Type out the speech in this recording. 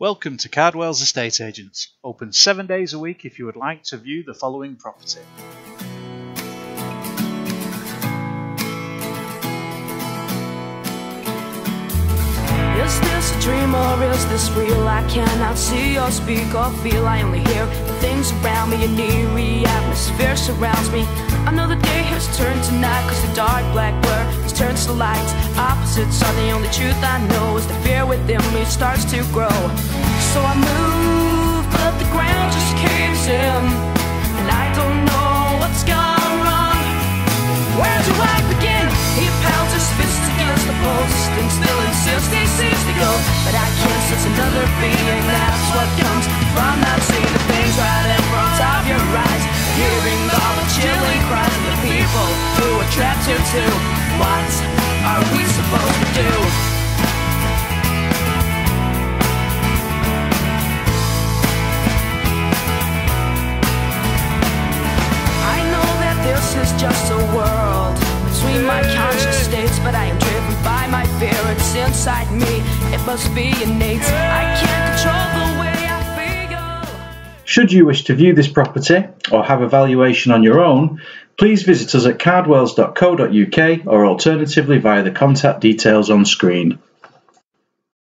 Welcome to Cardwell's Estate Agents, open seven days a week if you would like to view the following property. Is this a dream or is this real? I cannot see or speak or feel. I only hear the things around me. An eerie atmosphere surrounds me. I know the day has turned to night, cause the dark black blur has turned to light. Opposites are the only truth I know Is the fear within me starts to grow. So I move, but the ground another being. That's what comes from not seeing the things right in front of your eyes. Hearing all the chilling cries of the people who are trapped here too. What are we supposed to do? I know that this is just a world between my conscious states, but I am driven by my fear. It's inside me. It must be innate. Should you wish to view this property or have a valuation on your own, please visit us at cardwells.co.uk or alternatively via the contact details on screen.